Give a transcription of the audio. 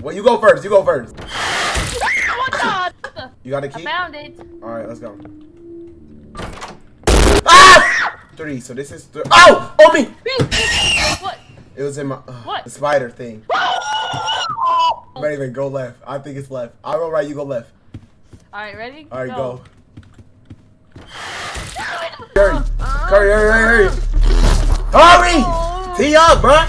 Well, you go first. You go first. What the? You got a key? found it. All right, let's go. Ah! Three. So this is three. Oh! Oh me! What? It was in my uh, What? the spider thing. Not even go left. I think it's left. I go right. You go left. All right, ready? All right, go. Hurry, hurry, hurry, hurry, hurry! Oh. Hurry! Tee up, bruh!